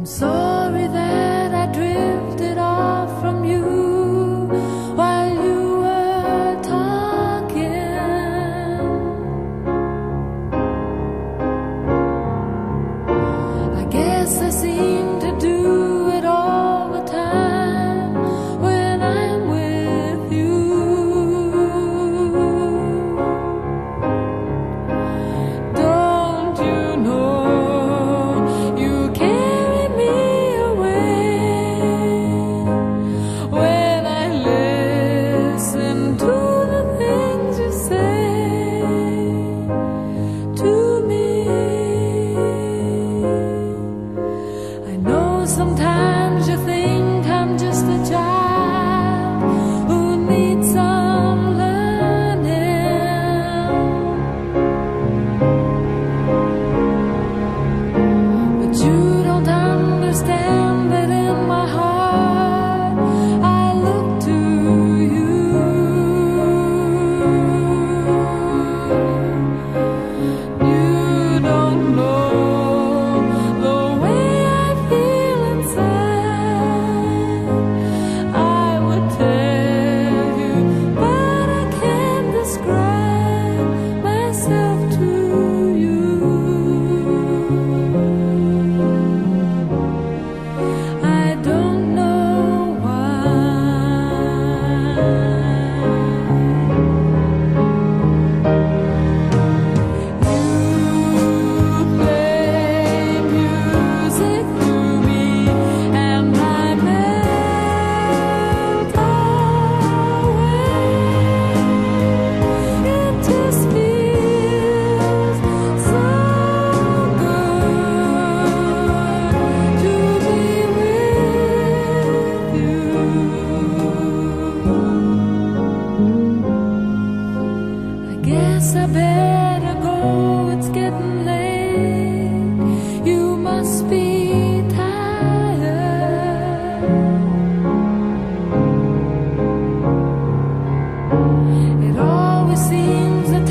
I'm sorry that always